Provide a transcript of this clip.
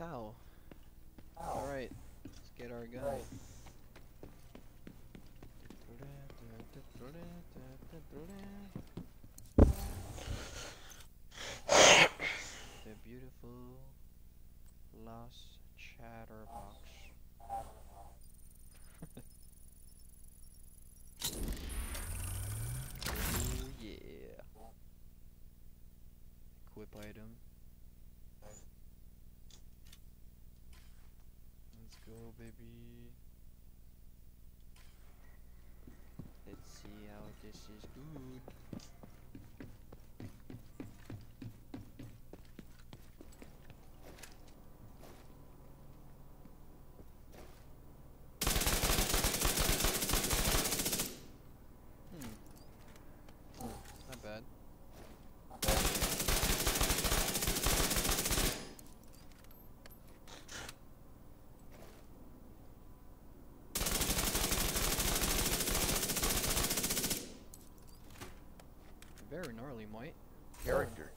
Tao. Alright, let's get our gun. The beautiful lost chatterbox. oh yeah. Equip item. Let's go, baby. Let's see how this is good. Hmm. Not bad. Very gnarly, mate. Character